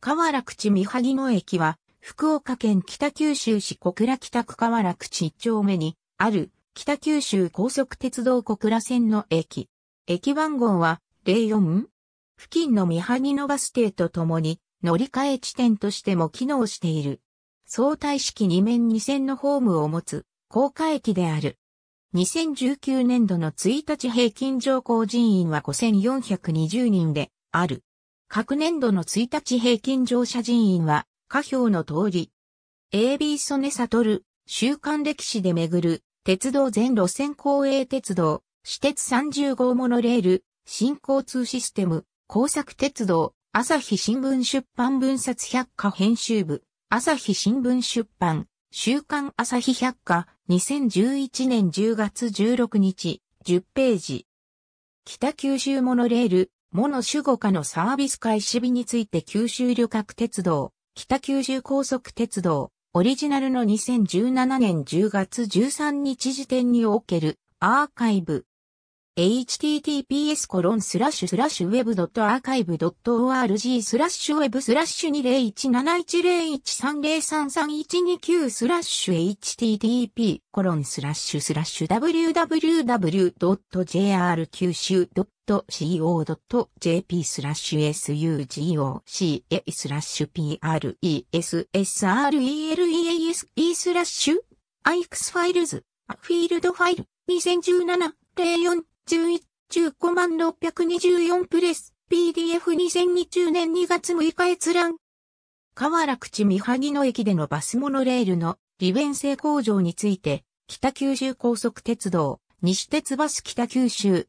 河原口三萩野駅は、福岡県北九州市小倉北区河原口一丁目にある北九州高速鉄道小倉線の駅。駅番号は04付近の三萩野バス停とともに乗り換え地点としても機能している。相対式2面2線のホームを持つ高架駅である。2019年度の1日平均乗降人員は5420人である。各年度の1日平均乗車人員は下表の通り。AB 曽根悟、週刊歴史で巡る、鉄道全路線公営鉄道、私鉄30号モノレール、新交通システム、工作鉄道、朝日新聞出版分冊百科編集部、朝日新聞出版、週刊朝日百科、2011年10月16日、10ページ。北九州モノレール、モノ SUGOCA のサービス開始日について九州旅客鉄道、北九州高速鉄道、オリジナルの2017年10月13日時点におけるアーカイブ。https コロンスラッシュスラッシュウェブドットアーカイブドット org スラッシュウェブスラッシュ201710133312スラッシュ http コロンスラッシュスラッシュ www.jrqc.co.jp スラッシュ sugoca スラッシュ presSRELEASE スラッシュ ix ファイルズフィールドファイル2017 04 11、15万624プレス、PDF2020 年2月6日閲覧。河原口三萩野駅でのバスモノレールの利便性向上について、北九州高速鉄道、西鉄バス北九州、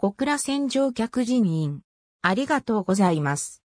小倉戦場客人員。ありがとうございます。